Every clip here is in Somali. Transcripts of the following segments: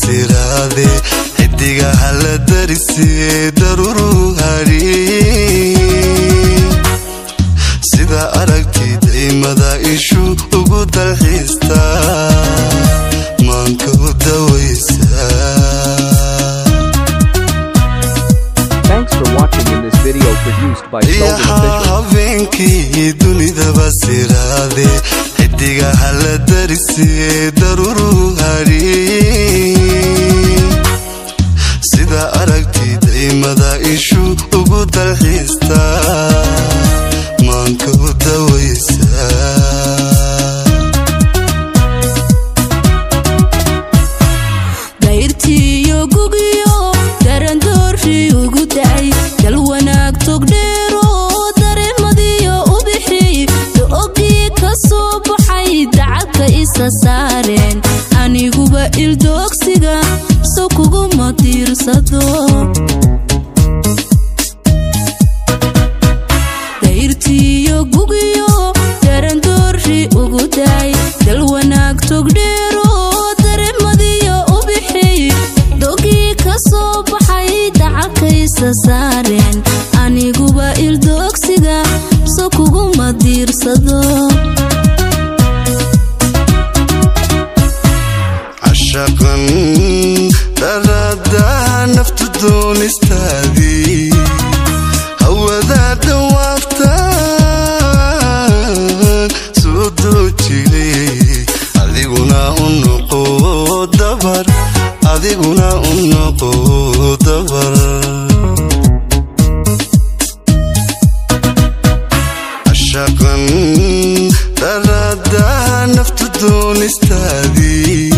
siraade xidiga hala darisee daruru hari sida aragti daymada ishu ugu dalxiista maanka u dawaysa Thanks for watching in this video produced by Sheldon yaha Official. habeenkii dunidaba siraade xidiga hala darisee daruru aniguba ildoogsiga so kuguma tiirsado. Dayrtiiyo gugiyo darandoorshii ugu dacay dal wanaag togdheero dareemadiyo ubixi dogii ka soo baxay dacabkaysa cashaqan daraadaha naftu doonistaadii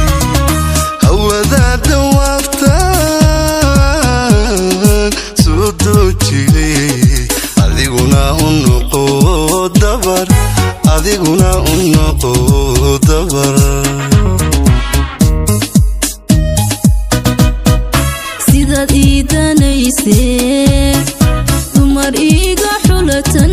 hawadaa dhawaaftaan soo doojilay adiguna u noqo dabar adiguna u noqo dabar. Dumar iiga xulatan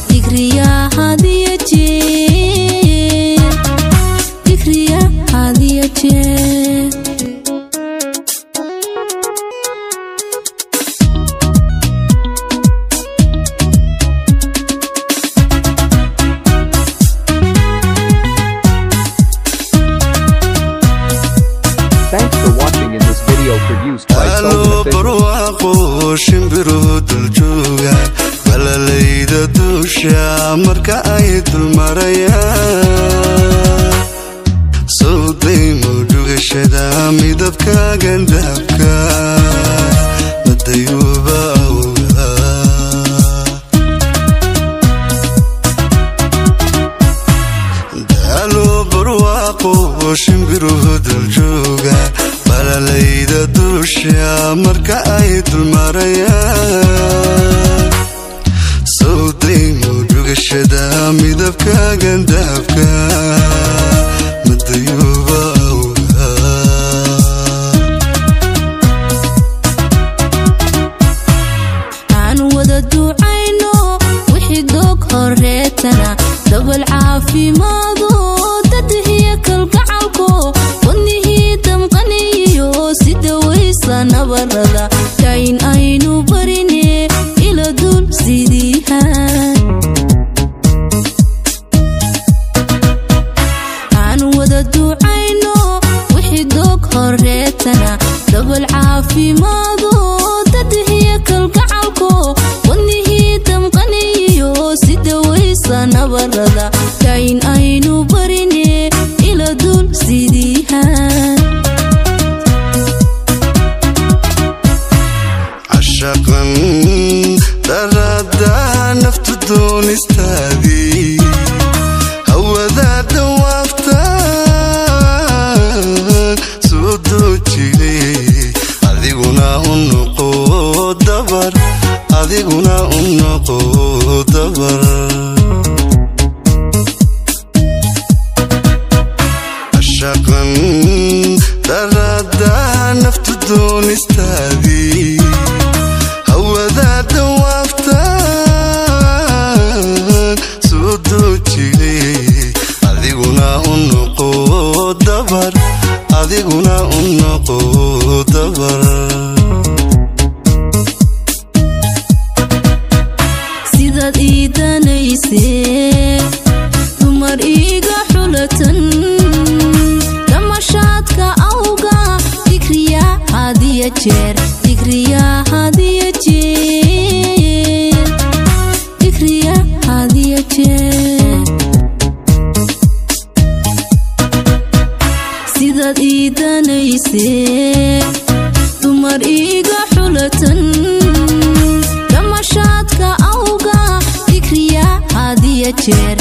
balalayda duusha marka ay dulmarayaan. Sowdaymu dhugashada midabkaaga dahabka madayuuba awga daaloo barwaaqo shimbiruhu duljooga balalayda duusha marka ay dulmarayaan sowdaymu dhugashada midabkaaga dahabka dabal caafimaado dadahiya kalgacalko wadnihii damqaniyo si dawaysa nabarada. Dayn aynu barine ila shaqan daraada naftu doonistaadii hawadaa dhawaaftaan soo doojile adiguna u noqo dabar adiguna u noqo dabar sidaad ii danaysee dumar dumar iiga xulatan. Dhamashaadka awga digriya hadiya jeer